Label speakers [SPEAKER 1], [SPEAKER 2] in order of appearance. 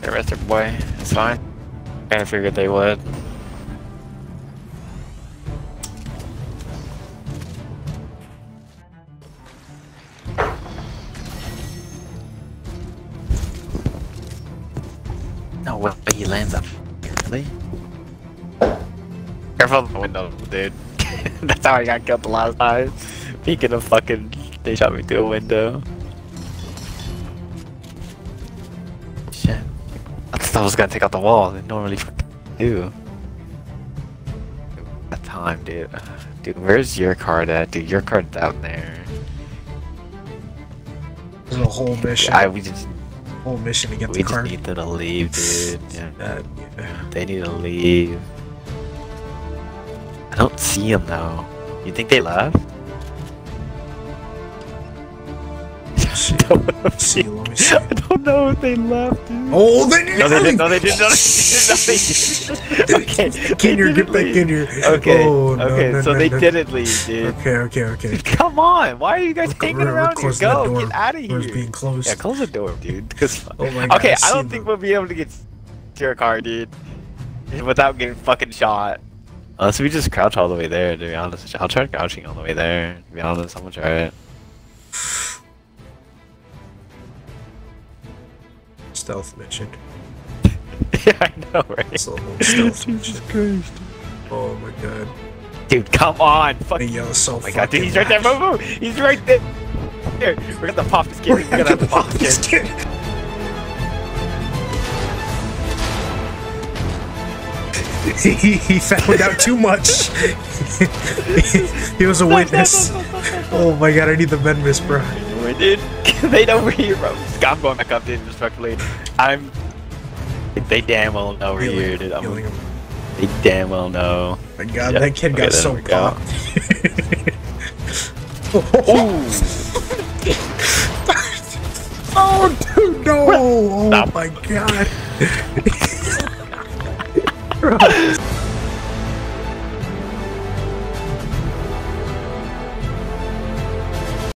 [SPEAKER 1] the rest of boy. It's fine. Kinda figured they would. No way but he lands up. Really? Careful the window, dude. That's how I got killed the last time. Peeking a fucking. They shot me through a window. I was gonna take out the wall. They normally do. That time, dude. Dude, where's your card at? Dude, your card's down there.
[SPEAKER 2] There's a whole mission.
[SPEAKER 1] I we just
[SPEAKER 2] whole mission to get
[SPEAKER 1] we
[SPEAKER 2] the
[SPEAKER 1] just
[SPEAKER 2] card.
[SPEAKER 1] need them to leave, dude. Yeah.
[SPEAKER 2] Uh, yeah.
[SPEAKER 1] They need to leave. I don't see them though. You think they left?
[SPEAKER 2] See,
[SPEAKER 1] I don't
[SPEAKER 2] see,
[SPEAKER 1] see-
[SPEAKER 2] let me see.
[SPEAKER 1] I don't know if they left, dude.
[SPEAKER 2] Oh, they did.
[SPEAKER 1] No, they didn't. No, they didn't. No, they didn't. No, they didn't. Okay,
[SPEAKER 2] Get in here,
[SPEAKER 1] they
[SPEAKER 2] get back
[SPEAKER 1] leave.
[SPEAKER 2] in here.
[SPEAKER 1] Okay.
[SPEAKER 2] Oh, no,
[SPEAKER 1] okay.
[SPEAKER 2] no,
[SPEAKER 1] so
[SPEAKER 2] no,
[SPEAKER 1] they
[SPEAKER 2] no.
[SPEAKER 1] didn't leave, dude.
[SPEAKER 2] Okay, okay, okay.
[SPEAKER 1] Come on. Why are you guys
[SPEAKER 2] We're-
[SPEAKER 1] hanging
[SPEAKER 2] we're- we're
[SPEAKER 1] around here? Go.
[SPEAKER 2] door.
[SPEAKER 1] Get out of
[SPEAKER 2] Door's
[SPEAKER 1] here.
[SPEAKER 2] being closed.
[SPEAKER 1] Yeah, close the door, dude. Because
[SPEAKER 2] Oh my god.
[SPEAKER 1] okay, I
[SPEAKER 2] see
[SPEAKER 1] don't think
[SPEAKER 2] them.
[SPEAKER 1] we'll be able to get to your car, dude, without getting fucking shot. Unless we just crouch all the way there, to be honest. I'll try crouching all the way there. To be honest, I'm gonna try it.
[SPEAKER 2] Stealth mission.
[SPEAKER 1] yeah, I know, right?
[SPEAKER 2] It's a little stealth
[SPEAKER 1] Jesus
[SPEAKER 2] mission.
[SPEAKER 1] Christ.
[SPEAKER 2] Oh my god.
[SPEAKER 1] Dude, come on! Fuck
[SPEAKER 2] The
[SPEAKER 1] you.
[SPEAKER 2] yell's so
[SPEAKER 1] Oh my god, dude, he's right there! Move, move! He's right there! Here, we're gonna pop this kid. We're gonna have to pop this kid.
[SPEAKER 2] he, he found out too much. he was a witness. Oh my god, I need the Med-Mist, bro
[SPEAKER 1] dude. they know we're from. I'm going back up, dude, respectfully. I'm... They damn well know we're here, dude. I'm... They damn well know.
[SPEAKER 2] My god, that kid
[SPEAKER 1] okay,
[SPEAKER 2] got so
[SPEAKER 1] go. oh.
[SPEAKER 2] oh, dude, no! Oh
[SPEAKER 1] Stop.
[SPEAKER 2] my god.